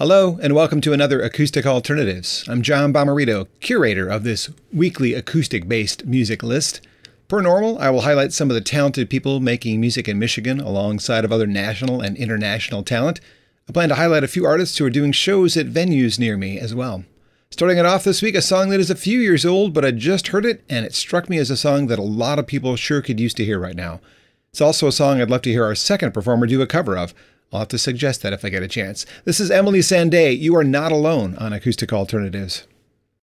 Hello, and welcome to another Acoustic Alternatives. I'm John Bommarito, curator of this weekly acoustic based music list. Per normal, I will highlight some of the talented people making music in Michigan alongside of other national and international talent. I plan to highlight a few artists who are doing shows at venues near me as well. Starting it off this week, a song that is a few years old, but I just heard it and it struck me as a song that a lot of people sure could use to hear right now. It's also a song I'd love to hear our second performer do a cover of. I'll have to suggest that if I get a chance. This is Emeli Sandé. You are not alone on Acoustic Alternatives.